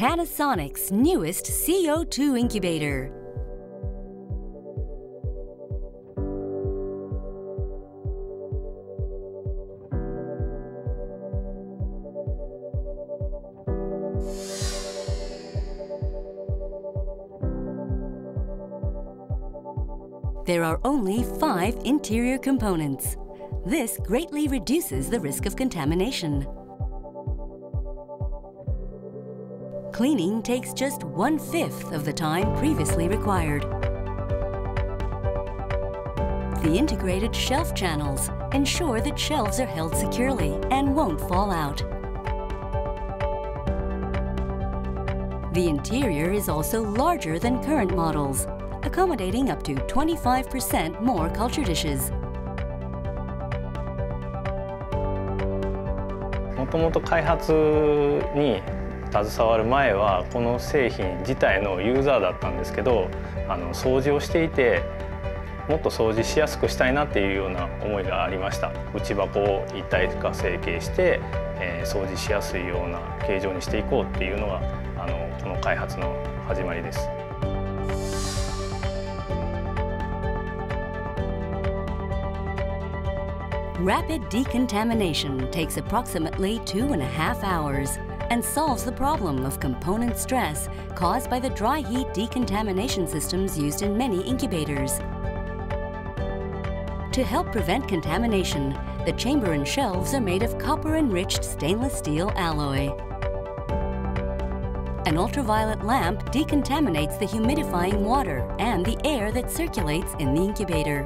Panasonic's newest CO2 incubator. There are only five interior components. This greatly reduces the risk of contamination. Cleaning takes just one-fifth of the time previously required. The integrated shelf channels ensure that shelves are held securely and won't fall out. The interior is also larger than current models, accommodating up to 25% more culture dishes. もともと開発に 携わる前はこの製品自体のユーザーだったんですけどあの掃除をしていてもっと掃除しやすくしたいなっていうような思いがありました。内箱を一体化成形して、えー、掃除しやすいような形状にしていこうっていうのがあのこの開発の始まりです。Rapid decontamination takes approximately two and a half hours. And solves the problem of component stress caused by the dry heat decontamination systems used in many incubators. To help prevent contamination, the chamber and shelves are made of copper-enriched stainless steel alloy. An ultraviolet lamp decontaminates the humidifying water and the air that circulates in the incubator.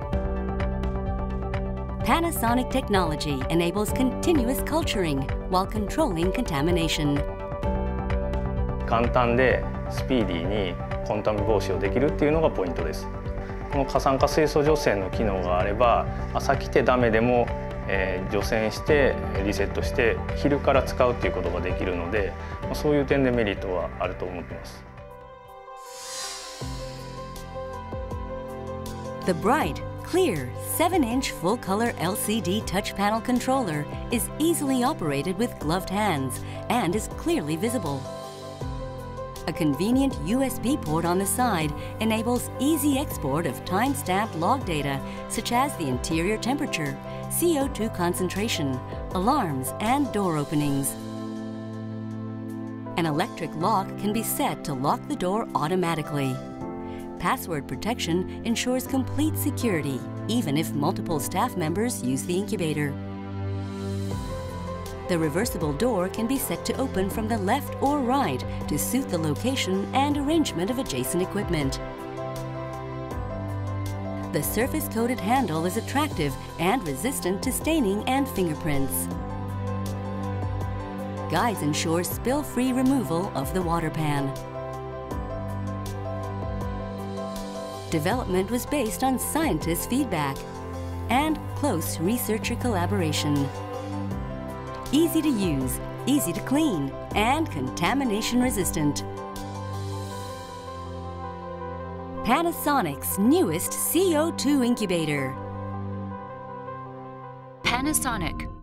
Panasonic technology enables continuous culturing while controlling contamination. 簡単でスピーディーにコンタミ防止をできるっていうのがポイントです。この過酸化水素除染の機能があれば朝来てダメでも、えー、除染してリセットして昼から使うっていうことができるのでそういう点でメリットはあると思ってます。The bright clear 7-inch full-color LCD touch panel controller is easily operated with gloved hands and is clearly visible. A convenient USB port on the side enables easy export of time-stamped log data such as the interior temperature, CO2 concentration, alarms, and door openings. An electric lock can be set to lock the door automatically password protection ensures complete security, even if multiple staff members use the incubator. The reversible door can be set to open from the left or right to suit the location and arrangement of adjacent equipment. The surface-coated handle is attractive and resistant to staining and fingerprints. Guides ensure spill-free removal of the water pan. Development was based on scientists' feedback and close researcher collaboration. Easy to use, easy to clean, and contamination resistant. Panasonic's newest CO2 incubator. Panasonic